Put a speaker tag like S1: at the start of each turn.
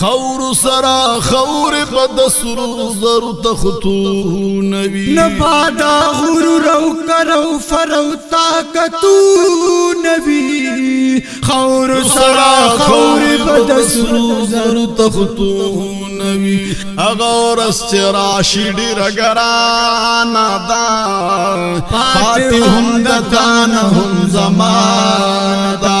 S1: خور سرا خور
S2: بد سرو زر تختو نوی
S1: نبادا غرور او کرو فرو طاقتو نوی خور سرا خور بد سرو
S2: زر تختو نوی اغور استرا شډی رګرانا دا فاتهم دتان هم زمان دا